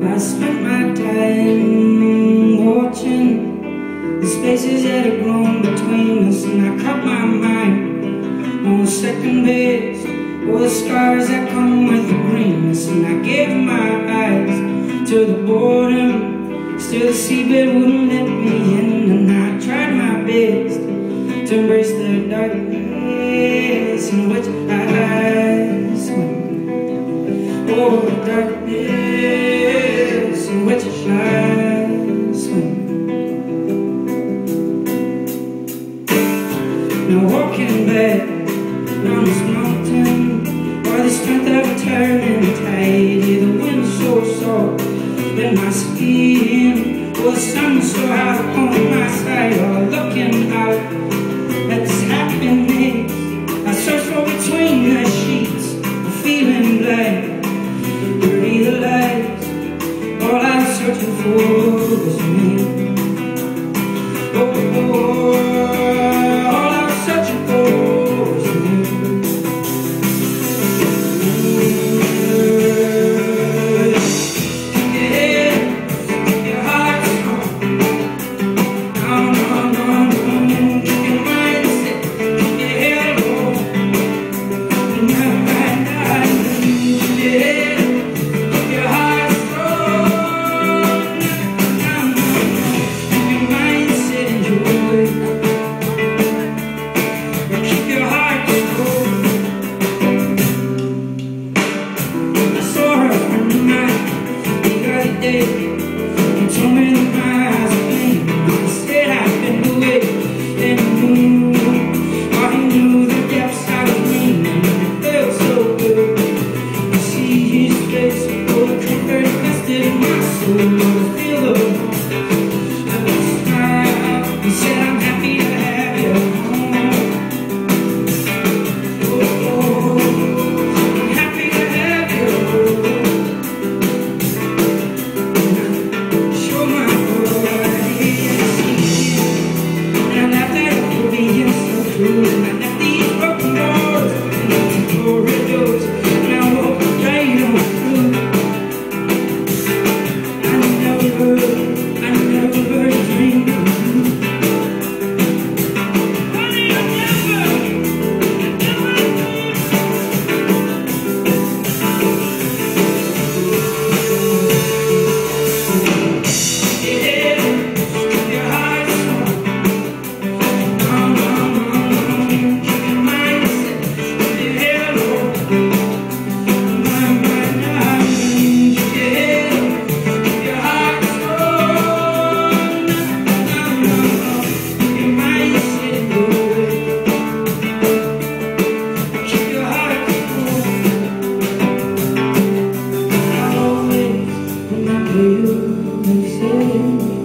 I spent my time watching the spaces that have grown between us And I cut my mind on second base for the scars that come with the greenness And I gave my eyes to the boredom Still the seabed wouldn't let me in And I tried my best to embrace the darkness in which I swim. Oh, darkness. walking back on this mountain By the strength of a turning tide. The wind so soft that my skin Was the sun so hot on my side. Or looking out at this happiness I search for between the sheets I'm feeling black Dirty the lights All I'm searching for is me. Oh, oh, oh. good. gave me.